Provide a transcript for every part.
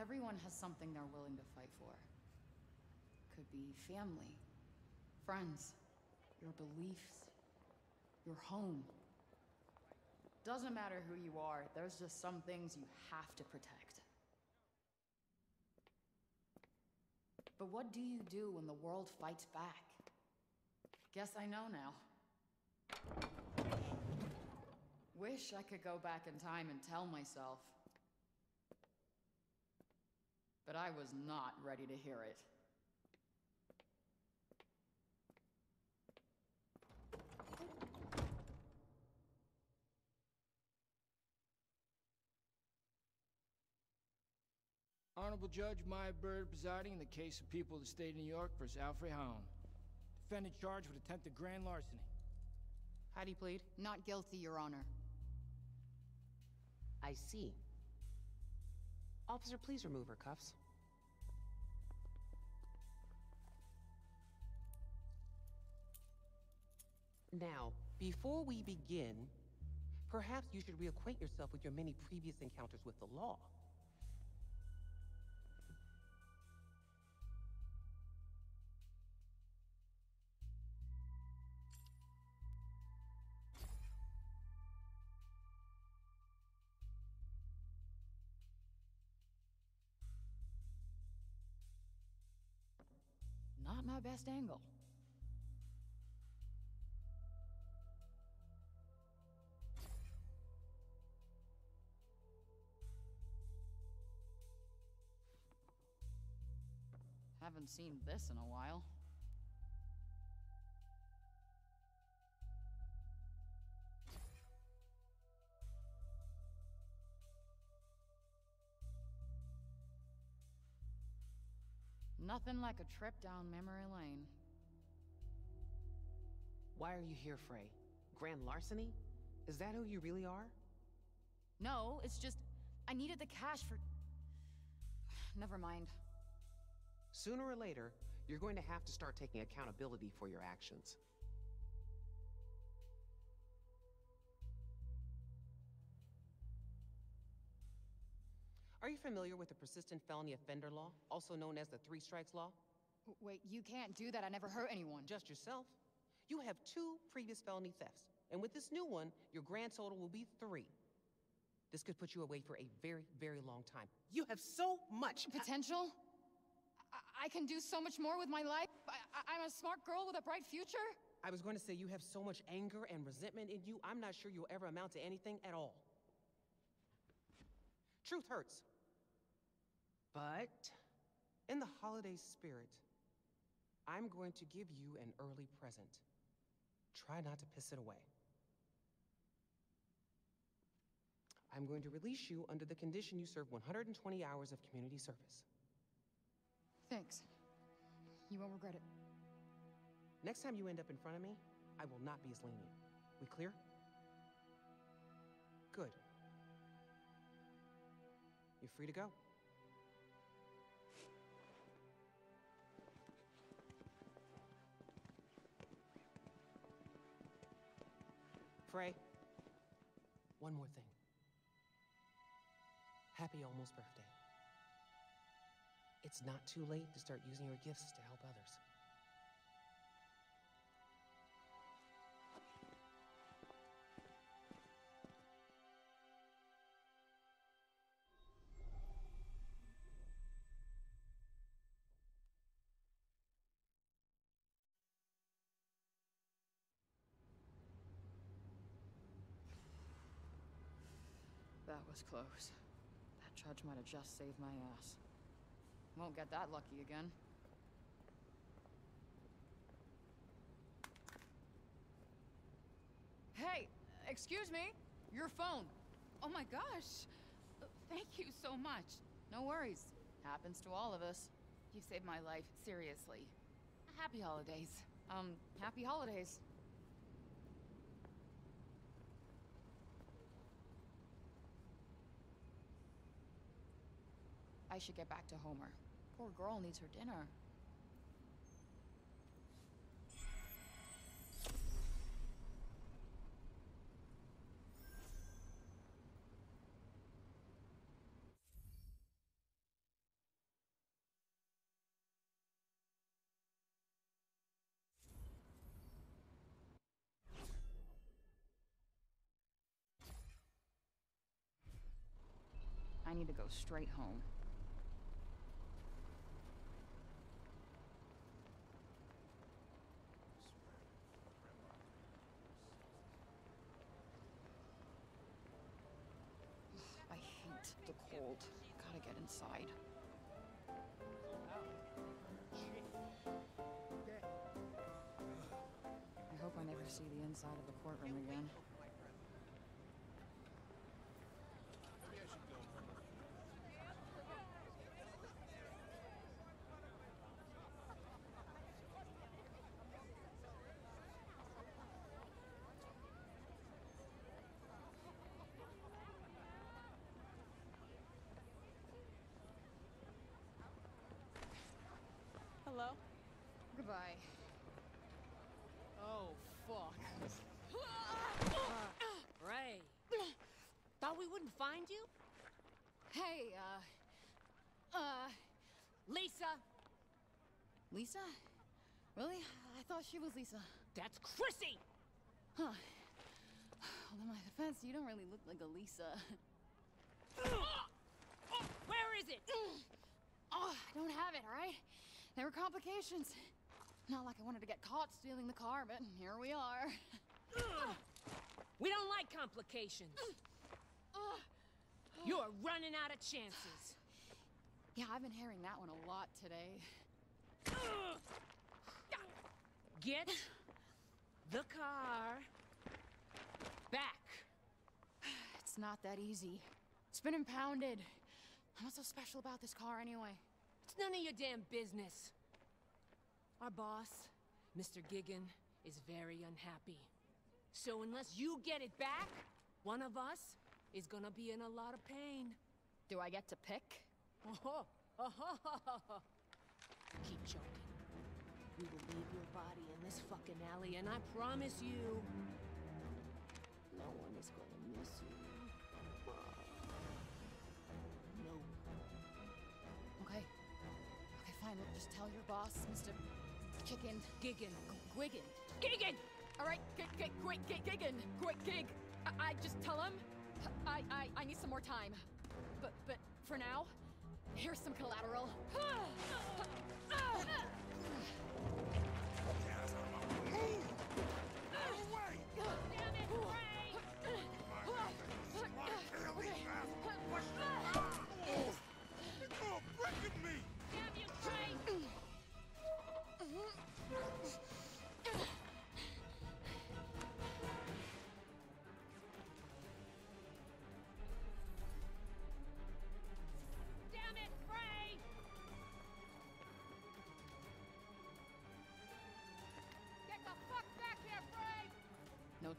Everyone has something they're willing to fight for. Could be family, friends, your beliefs, your home. Doesn't matter who you are, there's just some things you have to protect. But what do you do when the world fights back? Guess I know now. Wish I could go back in time and tell myself. But I was not ready to hear it. Honorable Judge Maya Bird presiding in the case of people of the state of New York versus Alfre Holland. Defendant charged with attempted grand larceny. How do you plead? Not guilty, Your Honor. I see. Officer, please remove her cuffs. Now, before we begin, perhaps you should reacquaint yourself with your many previous encounters with the law. Best angle. Haven't seen this in a while. Nothing like a trip down memory lane. Why are you here, Frey? Grand larceny? Is that who you really are? No, it's just... I needed the cash for... Never mind. Sooner or later, you're going to have to start taking accountability for your actions. Are you familiar with the Persistent Felony Offender Law, also known as the Three Strikes Law? Wait, you can't do that. I never hurt anyone. Just yourself. You have two previous felony thefts, and with this new one, your grand total will be three. This could put you away for a very, very long time. You have so much Potential? I, I can do so much more with my life. I, I'm a smart girl with a bright future. I was going to say you have so much anger and resentment in you, I'm not sure you'll ever amount to anything at all. Truth hurts. But, in the holiday spirit, I'm going to give you an early present. Try not to piss it away. I'm going to release you under the condition you serve 120 hours of community service. Thanks. You won't regret it. Next time you end up in front of me, I will not be as lenient. We clear? Good. You're free to go. Frey, one more thing. Happy almost birthday. It's not too late to start using your gifts to help others. Was close. That judge might have just saved my ass. Won't get that lucky again. Hey, excuse me. Your phone. Oh my gosh. Thank you so much. No worries. Happens to all of us. You saved my life, seriously. Happy holidays. Um, happy holidays. I should get back to Homer. Poor girl needs her dinner. I need to go straight home. Cold. Gotta get inside. I hope I never see the inside of the courtroom again. Goodbye. Oh, fuck. Frey. Thought we wouldn't find you? Hey, uh. Uh. Lisa! Lisa? Really? I thought she was Lisa. That's Chrissy! Huh. In my defense, you don't really look like a Lisa. Where is it? Oh, I don't have it, all right? There were complications. Not like I wanted to get caught stealing the car, but here we are. We don't like complications. You're running out of chances. Yeah, I've been hearing that one a lot today. Get the car back. It's not that easy. It's been impounded. What's so special about this car anyway? It's none of your damn business. Our boss, Mr. Gigan, is very unhappy. So unless you get it back, one of us is gonna be in a lot of pain. Do I get to pick? Oh, oh, oh, oh Keep joking. We will leave your body in this fucking alley, and I promise you, no one is gonna miss you. No. Okay. Okay, fine. Look, just tell your boss, Mr. Chicken. Gigan. Gwiggin. Gigan! All right, gig, gig, quick, gig, giggin, quick, gig. I, I just tell him. I, I, I need some more time. But, but for now, here's some collateral. Damn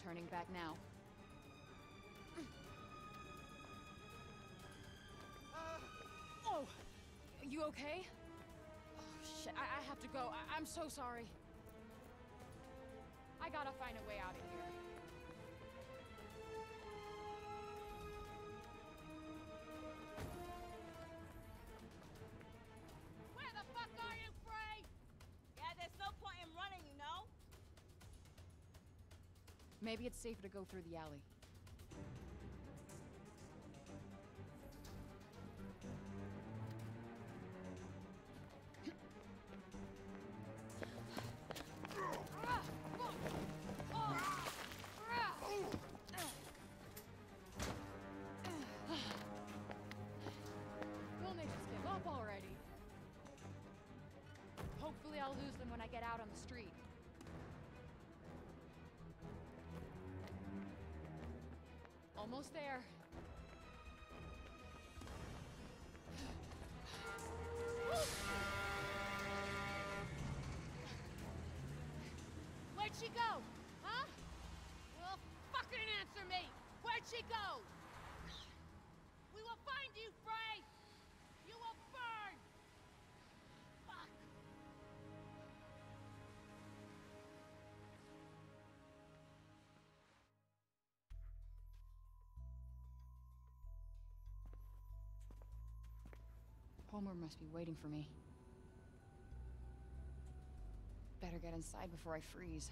turning back now. Uh, oh, you okay? Oh, shit, I, I have to go. I, I'm so sorry. I gotta find a way out of here. Maybe it's safer to go through the alley. She go? Huh? Well, fucking answer me! Where'd she go? We will find you, Frey! You will burn! Fuck! Homer must be waiting for me. Better get inside before I freeze.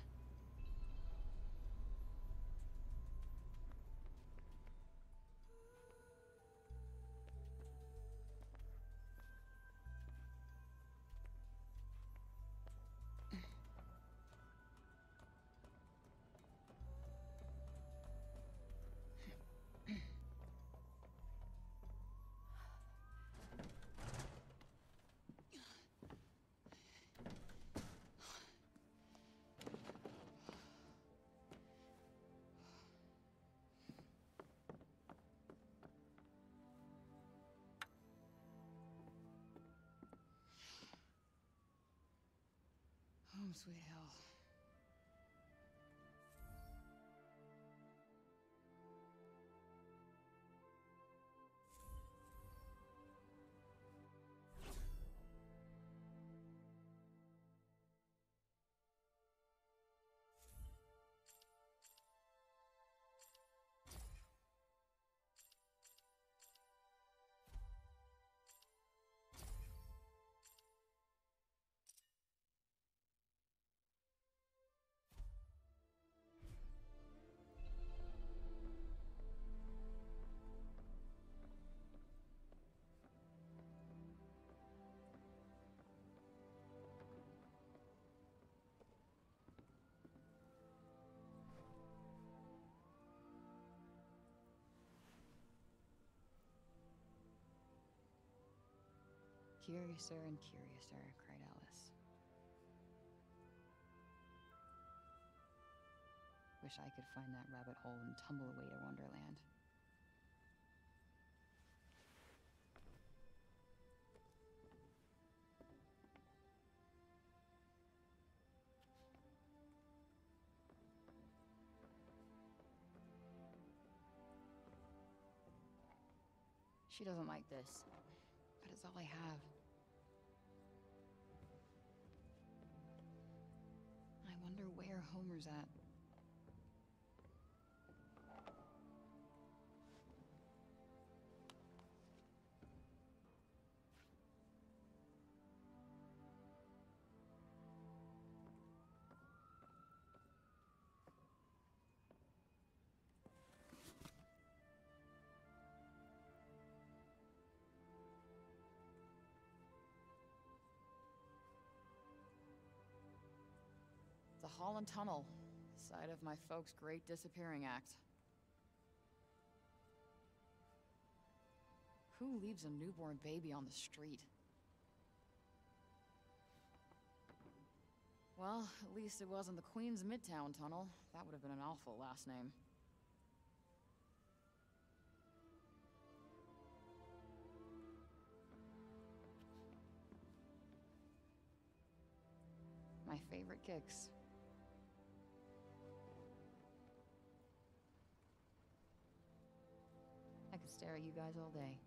home sweet hell. Curiouser and curiouser, cried Alice. Wish I could find that rabbit hole and tumble away to Wonderland. She doesn't like this, but it's all I have. Wonder where Homer's at. The Holland Tunnel, site of my folks' great disappearing act. Who leaves a newborn baby on the street? Well, at least it wasn't the Queens Midtown Tunnel. That would have been an awful last name. My favorite kicks. You guys all day.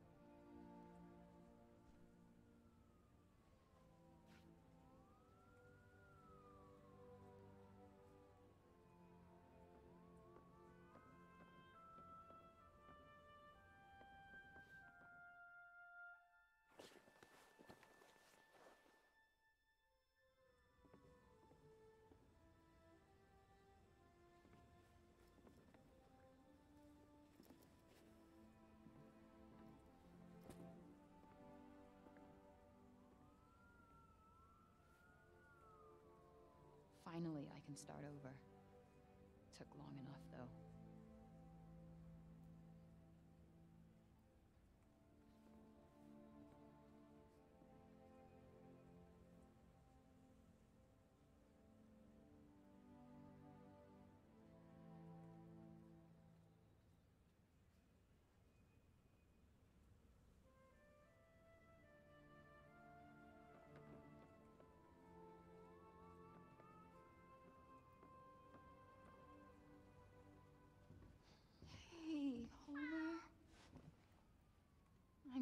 Finally, I can start over. Took long enough, though.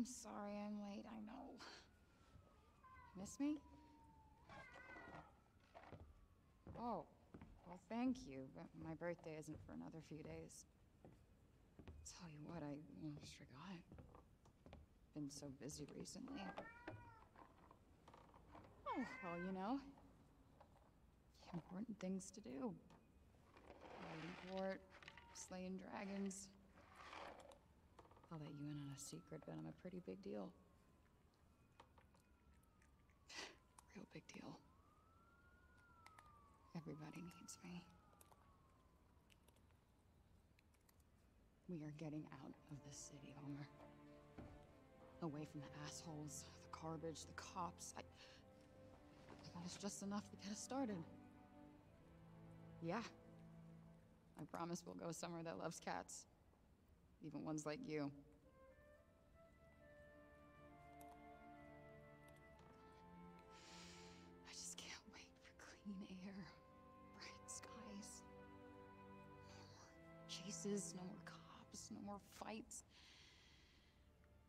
Sorry I'm late, I know. Miss me? Oh, well, thank you, but my birthday isn't for another few days. Tell you what, I almost forgot. Been so busy recently. Oh, well, you know, important things to do. Port, slaying dragons. I'll let you in on a secret, but I'm a pretty big deal. Real big deal. Everybody needs me. We are getting out of this city, Homer. Away from the assholes, the garbage, the cops. I. That is just enough to get us started. Yeah. I promise we'll go somewhere that loves cats. Even ones like you. No more cops, no more fights.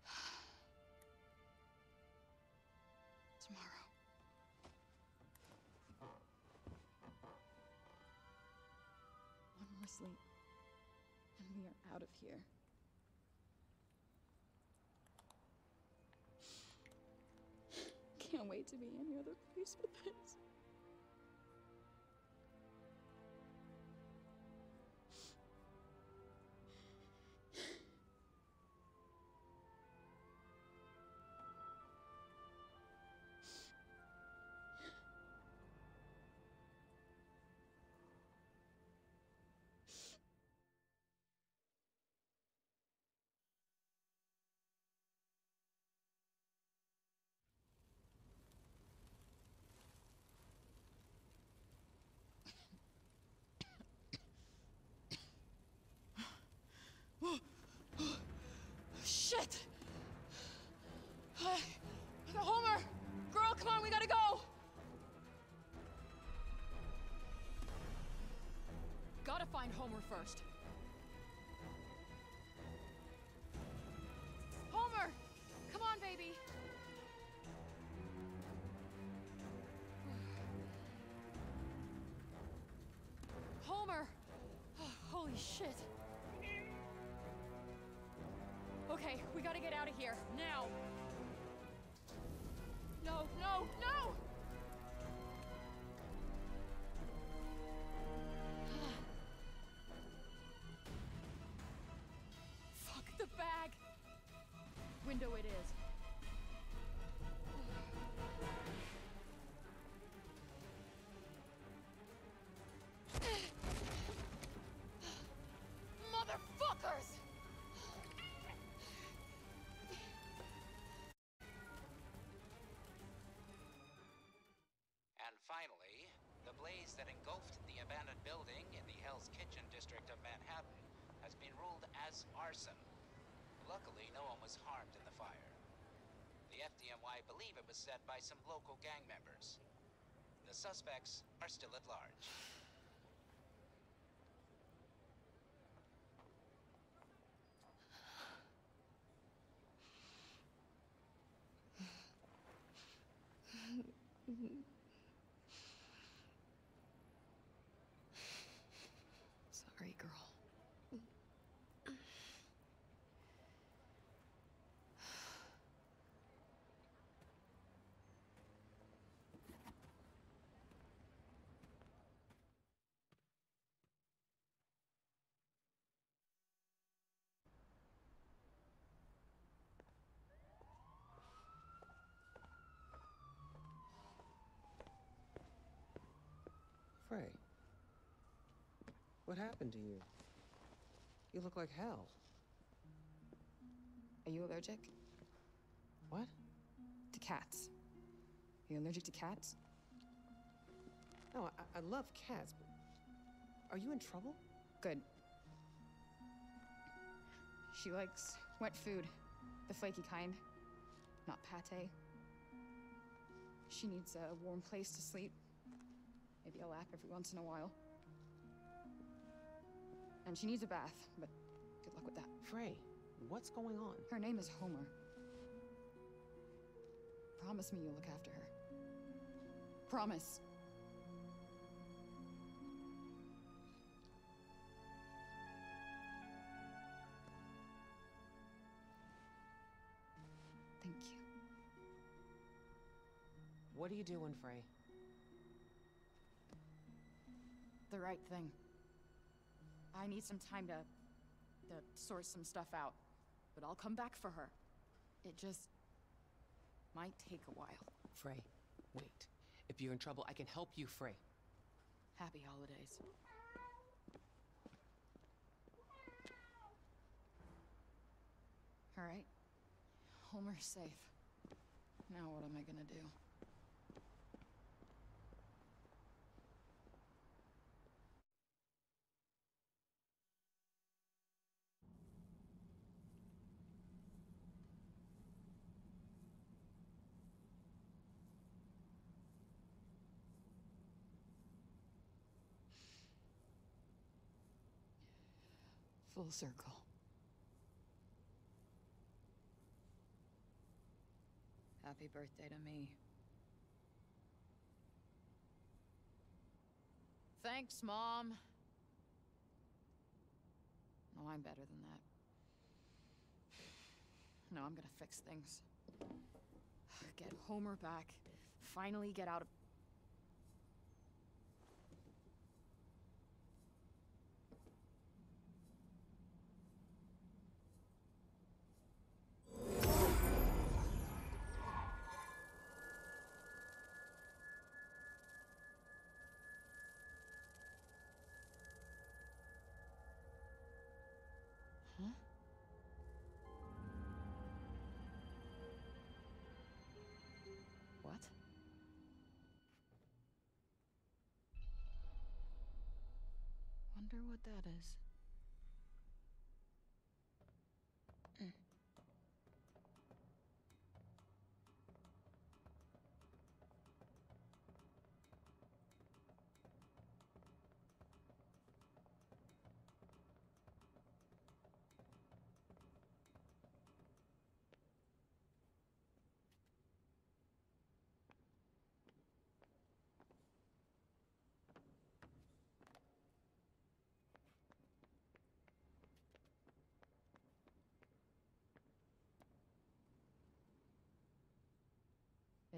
Tomorrow. One more sleep, and we are out of here. Can't wait to be any other place but this. Find Homer first. Homer! Come on, baby! Homer! Oh, holy shit! Okay, we gotta get out of here, now! No, no, no! Window it is. Motherfuckers! And finally, the blaze that engulfed the abandoned building in the Hell's Kitchen district of Manhattan has been ruled as arson. Luckily, no one was harmed in the fire. The FDNY believe it was set by some local gang members. The suspects are still at large. Sorry, girl. Frey. What happened to you? You look like hell. Are you allergic What? to cats? Are you allergic to cats? No, I, I love cats, but are you in trouble? Good. She likes wet food, the flaky kind, not pate. She needs a warm place to sleep, maybe a lap every once in a while. And she needs a bath, but good luck with that. Frey, what's going on? Her name is Homer. Promise me you'll look after her. Promise. Thank you. What are you doing, Frey? The right thing. I need some time to. to sort some stuff out. But I'll come back for her. It just. might take a while. Frey, wait. If you're in trouble, I can help you, Frey. Happy holidays. All right. Homer's safe. Now what am I gonna do? Full circle. Happy birthday to me. Thanks, Mom. No, I'm better than that. No, I'm gonna fix things. Get Homer back. Finally get out of. Wonder what that is.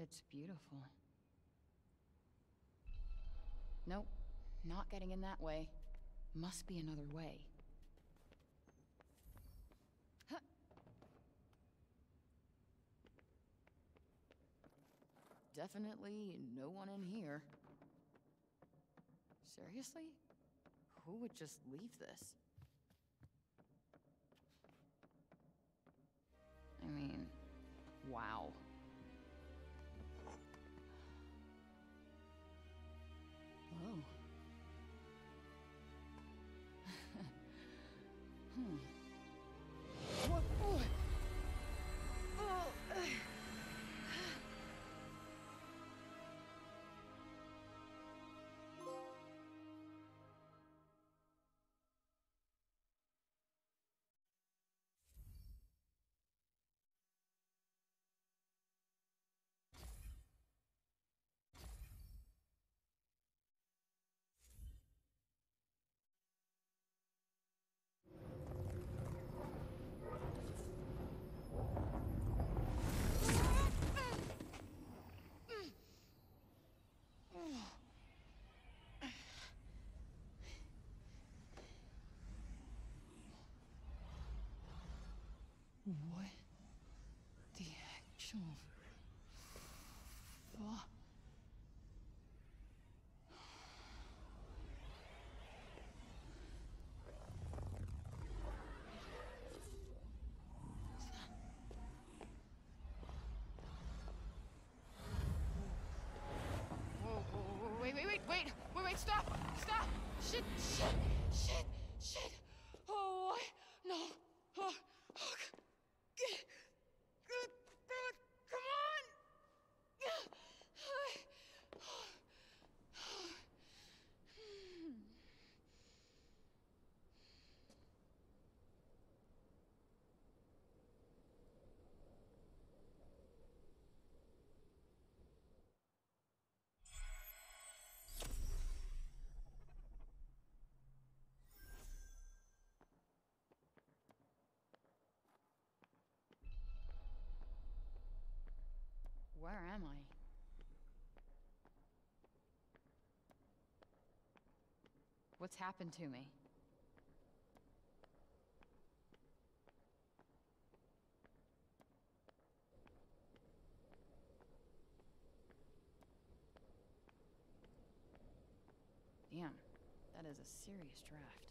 It's beautiful. Nope, not getting in that way. Must be another way. Definitely no one in here. Seriously? Who would just leave this? I mean, wow. Oh. What the actual fuck? Wait, wait, wait, wait, wait, wait, stop, stop, shit, shit, shit, shit, oh, what? no, oh, oh, g- g- g- g- come on, Where am I? What's happened to me? Damn, that is a serious draft.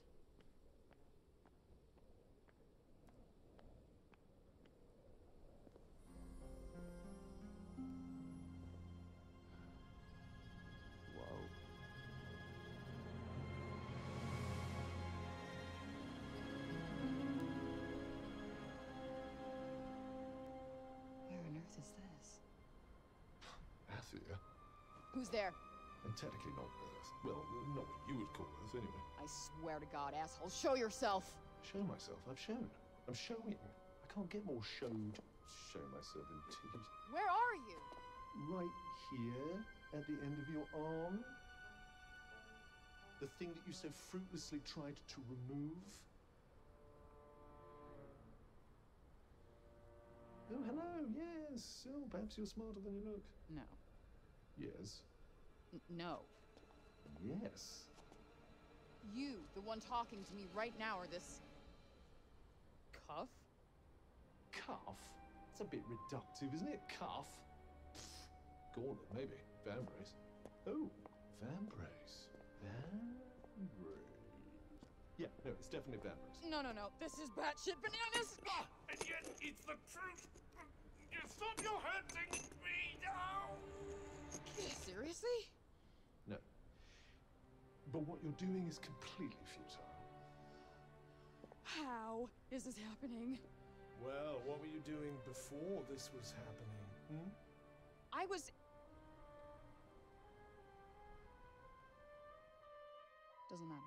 Who's there? And technically not Earth. Well, not what you would call Earth, anyway. I swear to God, asshole, show yourself! Show myself. I've shown. I'm showing. I can't get more showed. Show myself indeed. Where are you? Right here, at the end of your arm. The thing that you so fruitlessly tried to remove. Oh, hello, yes. Oh, perhaps you're smarter than you look. No. Yes. N- no. Yes. You, the one talking to me right now, are this. cuff? Cuff? It's a bit reductive, isn't it? Cuff? Pfft, Gauntlet, maybe. Vambrace. Oh, Vambrace. Vambrace. Yeah, no, it's definitely Vambrace. No, no, no. This is batshit bananas! Ah! And yet it's the truth. You stop your hurting me now. Seriously? No. But what you're doing is completely futile. How is this happening? Well, what were you doing before this was happening? Hmm? I was. Doesn't matter.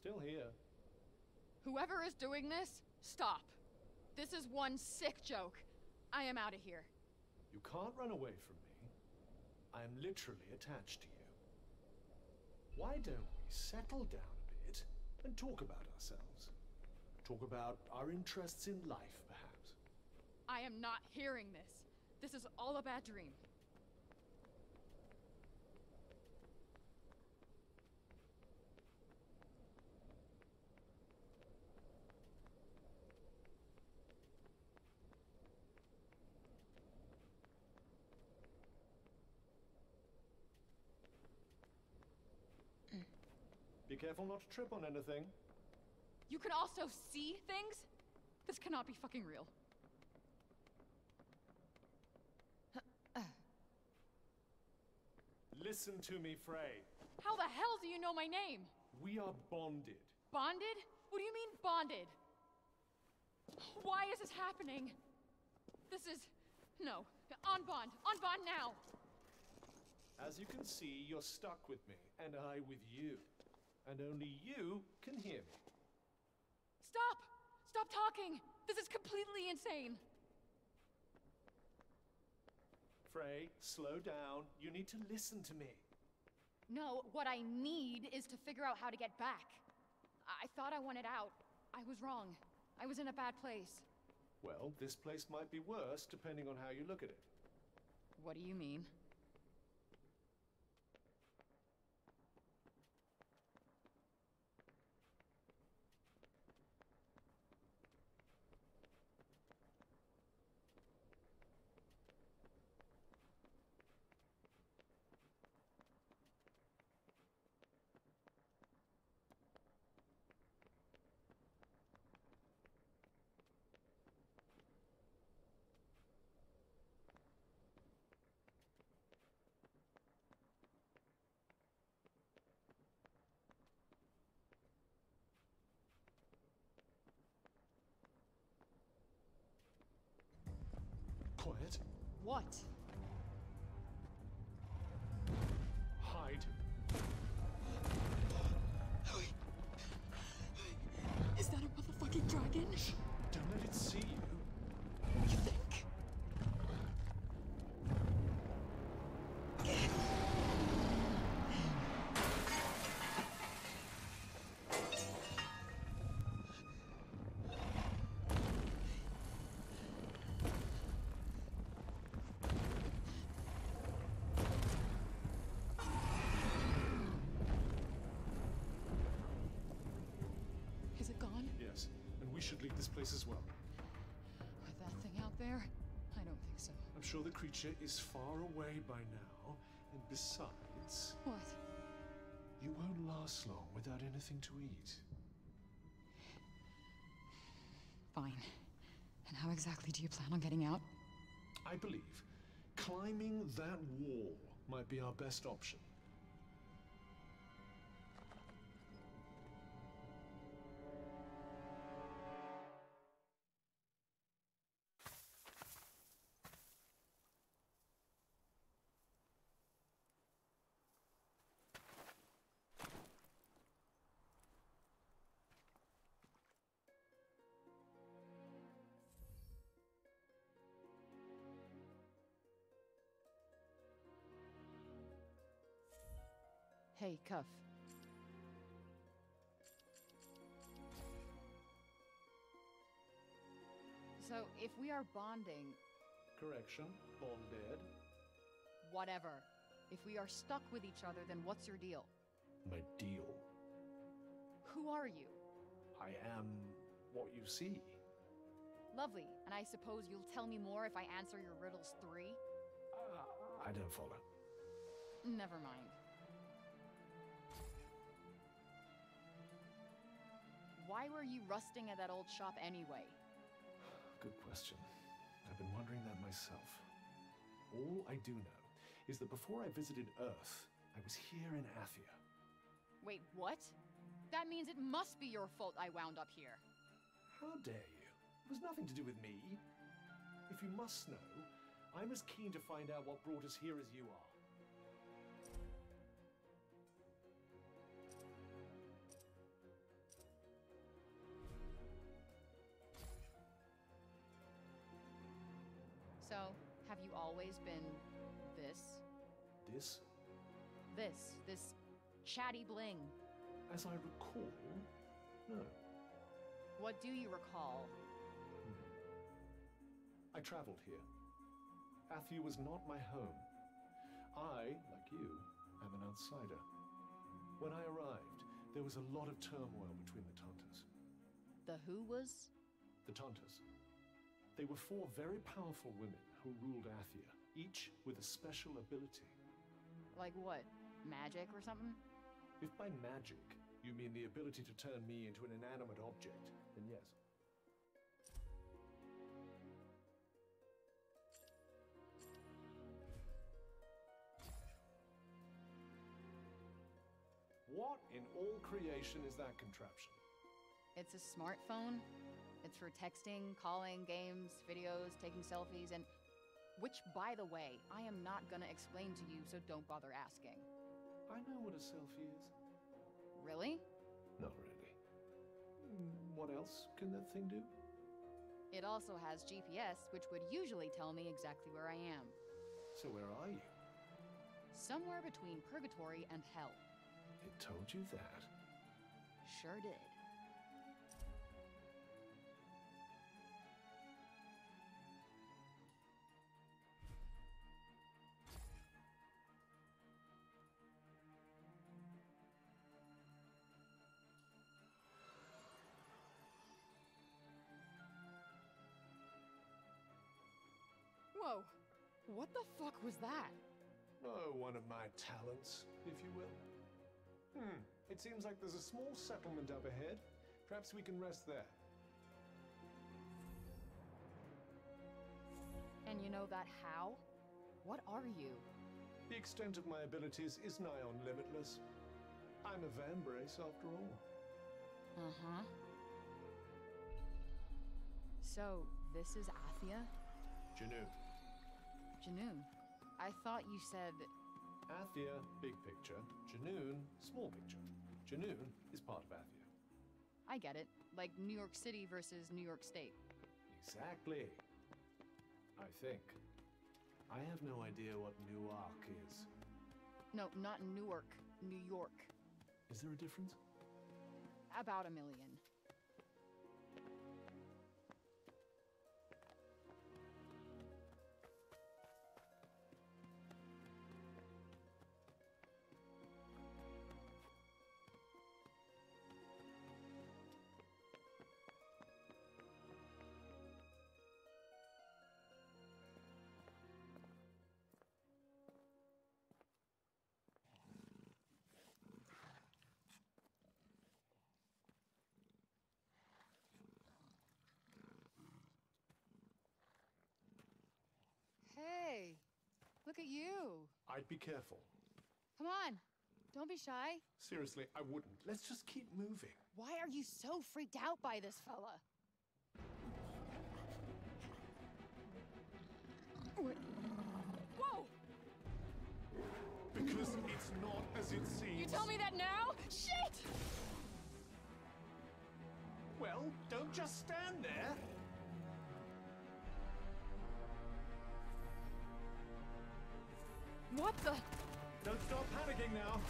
Still here. Whoever is doing this, stop. This is one sick joke. I am out of here. You can't run away from me. I am literally attached to you. Why don't we settle down a bit and talk about ourselves? Talk about our interests in life, perhaps. I am not hearing this. This is all a bad dream. Careful not to trip on anything. You can also see things? This cannot be fucking real. Listen to me, Frey. How the hell do you know my name? We are bonded. Bonded? What do you mean, bonded? Why is this happening? This is. No. On bond. On bond now. As you can see, you're stuck with me, and I with you. And only you can hear me. Stop! Stop talking! This is completely insane! Frey, slow down. You need to listen to me. No, what I need is to figure out how to get back. I thought I wanted out. I was wrong. I was in a bad place. Well, this place might be worse depending on how you look at it. What do you mean? Quiet. What? Hide. Is that a motherfucking dragon? We should leave this place as well. With that thing out there? I don't think so. I'm sure the creature is far away by now, and besides, What? you won't last long without anything to eat. Fine. And how exactly do you plan on getting out? I believe climbing that wall might be our best option. Hey, Cuff. So, if we are bonding, Correction, bonded. whatever. If we are stuck with each other, then what's your deal? My deal. Who are you? I am what you see. Lovely. And I suppose you'll tell me more if I answer your riddles three? Ah, I don't follow. Never mind. Why were you rusting at that old shop anyway? Good question. I've been wondering that myself. All I do know is that before I visited Earth, I was here in Athia. Wait, what? That means it must be your fault I wound up here. How dare you? It was nothing to do with me. If you must know, I'm as keen to find out what brought us here as you are. Always been this? This, This, this chatty bling. as I recall, no. What do you recall? Hmm. I traveled here. Athia was not my home. I, like you, am an outsider. When I arrived, there was a lot of turmoil between the Tantas. The who was? The Tantas. They were four very powerful women who ruled Athia, each with a special ability. Like what? Magic or something? If by magic you mean the ability to turn me into an inanimate object, then yes. What in all creation is that contraption? It's a smartphone. It's for texting, calling, games, videos, taking selfies, and. Which, by the way, I am not gonna explain to you, so don't bother asking. I know what a selfie is. Really? Not really. Mm, What else can that thing do? It also has GPS, which would usually tell me exactly where I am. So where are you? Somewhere between purgatory and hell. It told you that. Sure did. What the fuck was that? Oh, one of my talents, if you will. Hmm, it seems like there's a small settlement up ahead. Perhaps we can rest there. And you know that how? What are you? The extent of my abilities is nigh on limitless. I'm a Vambrace, after all. Uh huh. So, this is Athia? Janu. Junoon. I thought you said. Athia, big picture. Junoon, small picture. Junoon is part of Athia. I get it. Like New York City versus New York State. Exactly. I think. I have no idea what Newark is. No, not Newark, New York. Is there a difference? About a million. Look at you. I'd be careful. Come on. Don't be shy. Seriously, I wouldn't. Let's just keep moving. Why are you so freaked out by this fella? Whoa! Because it's not as it seems. You tell me that now? Shit! Well, don't just stand there. What the? Don't start panicking now.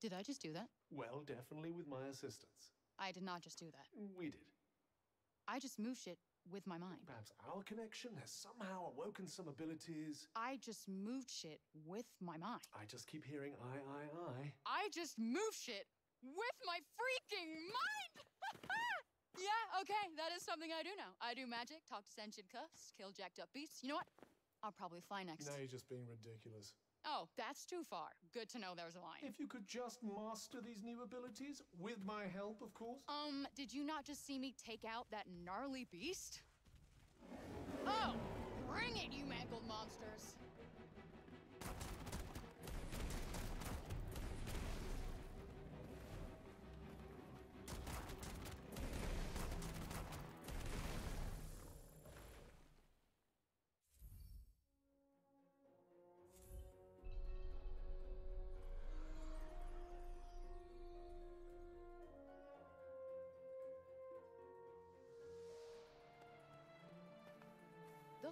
Did I just do that? Well, definitely with my assistance. I did not just do that. We did. I just moved shit with my mind. Perhaps our connection has somehow awoken some abilities. I just moved shit with my mind. I just keep hearing I, I, I. I just moved shit with my freaking mind! yeah, okay, that is something I do now. I do magic, talk to sentient cuffs, kill jacked up beasts. You know what? I'll probably fly next. Now you're just being ridiculous. Oh, that's too far. Good to know there's a line. If you could just master these new abilities, with my help, of course. Um, did you not just see me take out that gnarly beast? Oh, bring it, you mangled monsters!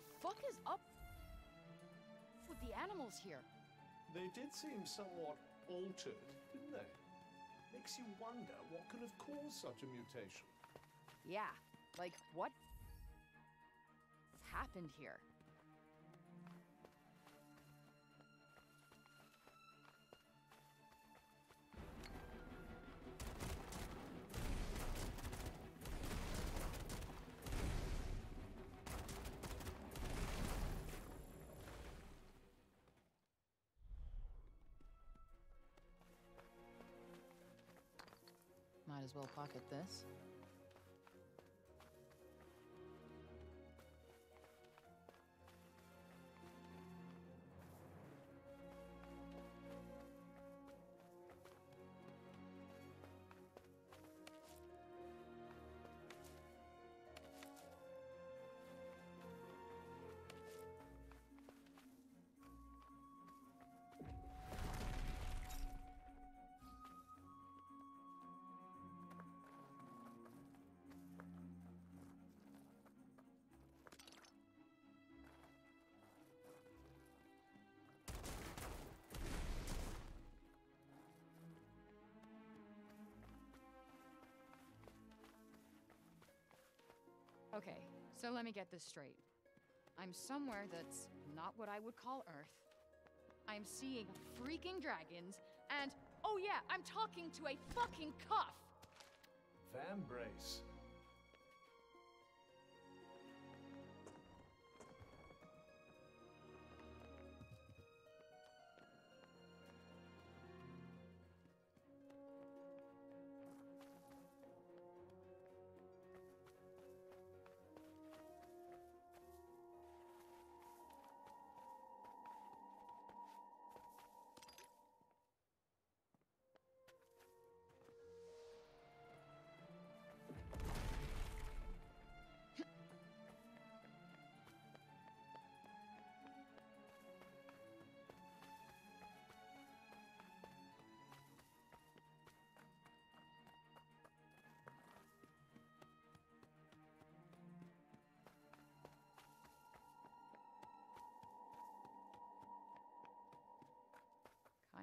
The fuck is up with the animals here? They did seem somewhat altered, didn't they? Makes you wonder what could have caused such a mutation. Yeah, like what happened here? Might as well pocket this. Okay, so let me get this straight. I'm somewhere that's not what I would call Earth. I'm seeing freaking dragons, and oh yeah, I'm talking to a fucking cuff! Vambrace.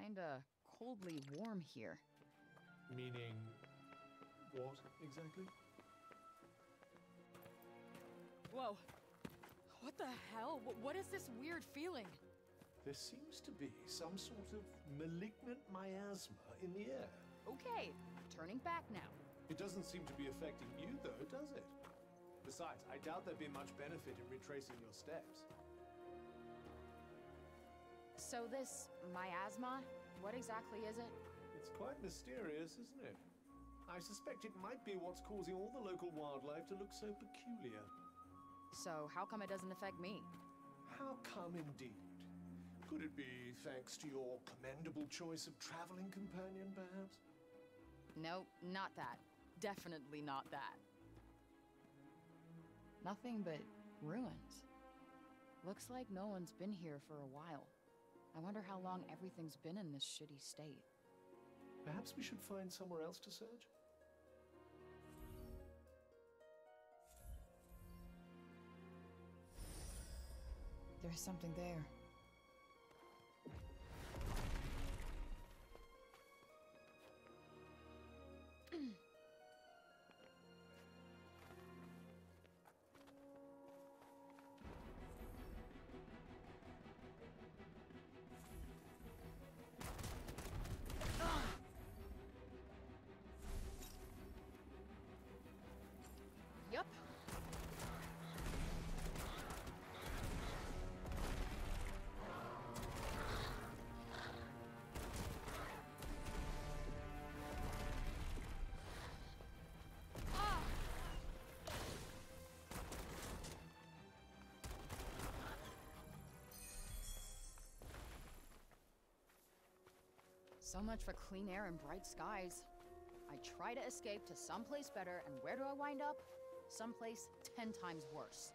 Kinda coldly warm here. Meaning what exactly? Whoa. What the hell? Wh- What is this weird feeling? There seems to be some sort of malignant miasma in the air. Okay, turning back now. It doesn't seem to be affecting you, though, does it? Besides, I doubt there'd be much benefit in retracing your steps. So this miasma, what exactly is it? It's quite mysterious, isn't it? I suspect it might be what's causing all the local wildlife to look so peculiar. So how come it doesn't affect me? How come indeed? Could it be thanks to your commendable choice of traveling companion, perhaps? Nope, not that. Definitely not that. Nothing but ruins. Looks like no one's been here for a while. I wonder how long everything's been in this shitty state. Perhaps we should find somewhere else to search? There's something there. So much for clean air and bright skies. I try to escape to someplace better, and where do I wind up? Someplace ten times worse.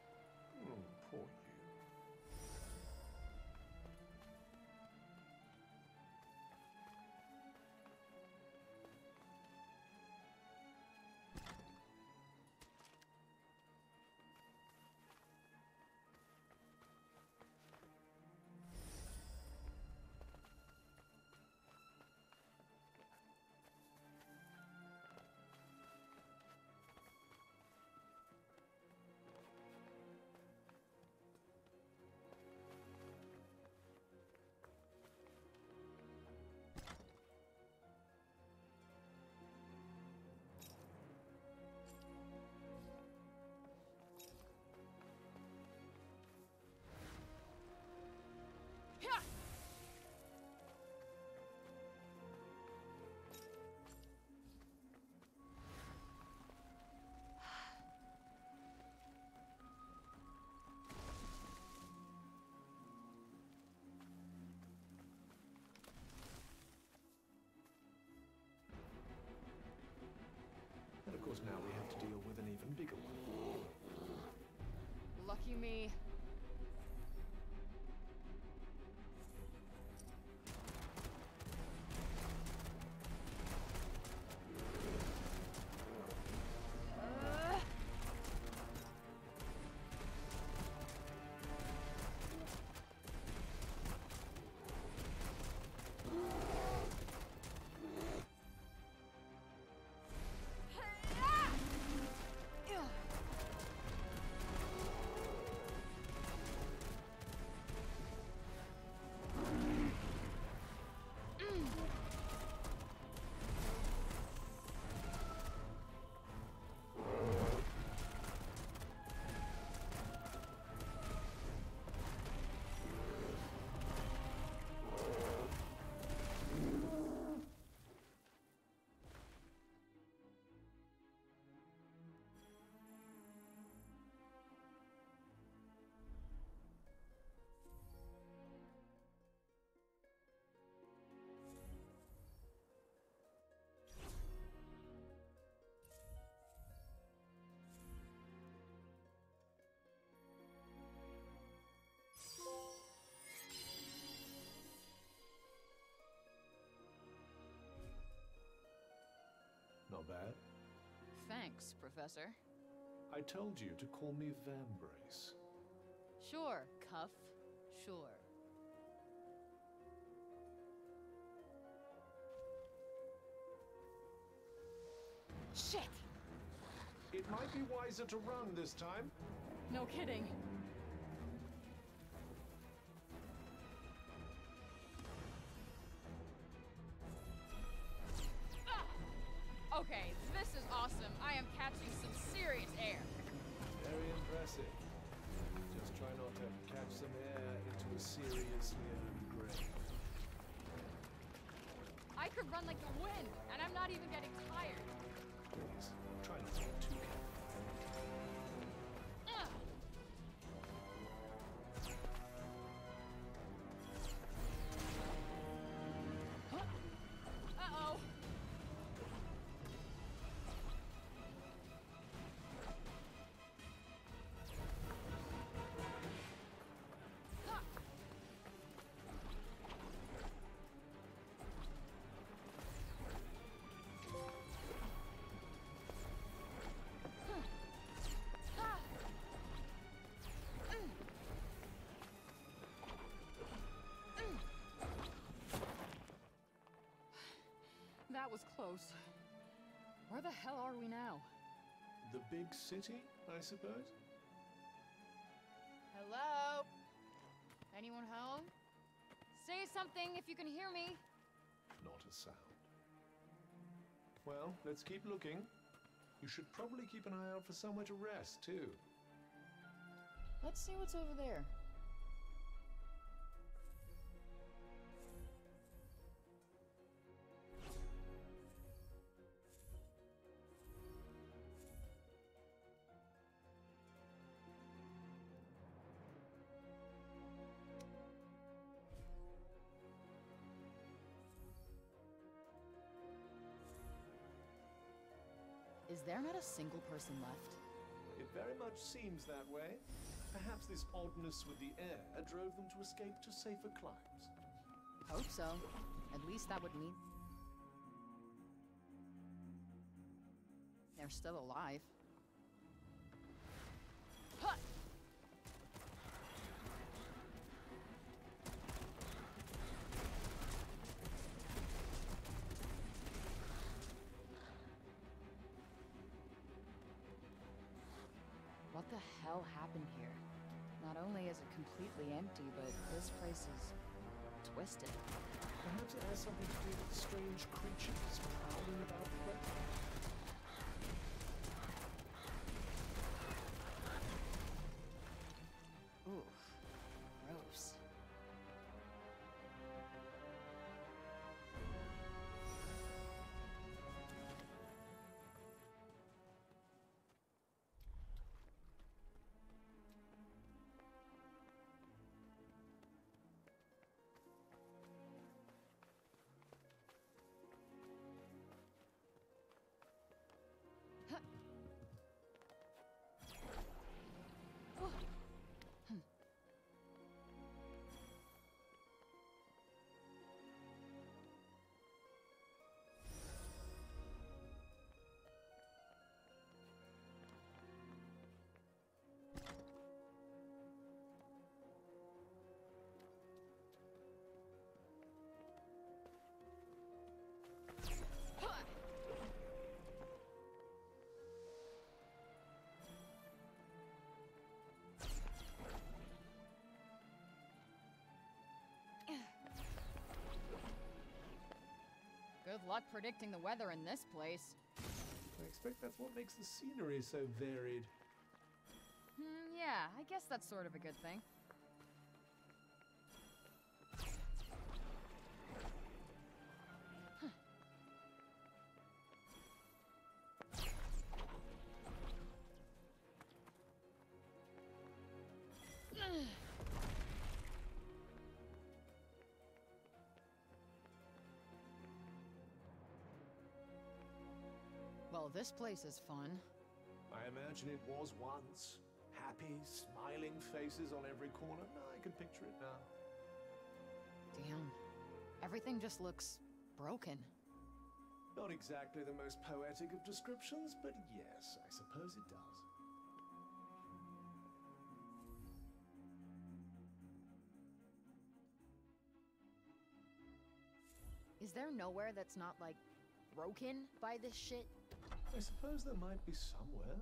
Course, now we have to deal with an even bigger one. Lucky me. Not bad. Thanks, Professor. I told you to call me Vambrace. Sure, Cuff. Sure. Shit! It might be wiser to run this time. No kidding. Impressive. Just try not to catch some air into a seriously earned grave. I could run like the wind, and I'm not even getting tired. Please, try not to get too careful. Close. Where the hell are we now? The big city, I suppose? Hello? Anyone home? Say something if you can hear me. Not a sound. Well, let's keep looking. You should probably keep an eye out for somewhere to rest, too. Let's see what's over there. Is there not a single person left? It very much seems that way. Perhaps this oddness with the air drove them to escape to safer climes. Hope so. At least that would mean. They're still alive. The hell happened here? Not only is it completely empty, but this place is twisted. Perhaps it has something to do with strange creatures prowling about the Luck predicting the weather in this place. I expect that's what makes the scenery so varied. Hmm, yeah, I guess that's sort of a good thing. This place is fun. I imagine it was once. Happy, smiling faces on every corner. I can picture it now. Damn. Everything just looks broken. Not exactly the most poetic of descriptions, but yes, I suppose it does. Is there nowhere that's not, like, broken by this shit? I suppose there might be somewhere.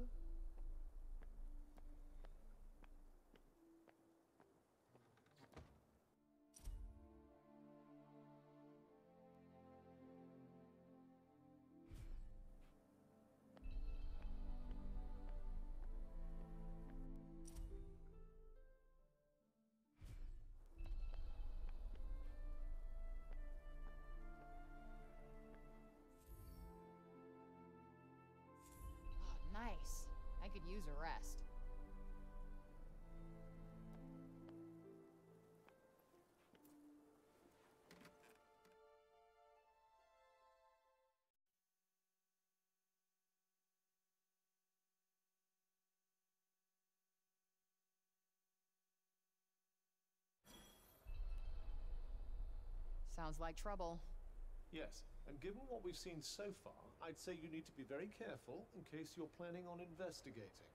I could use a rest. Sounds like trouble. Yes, and given what we've seen so far, I'd say you need to be very careful in case you're planning on investigating.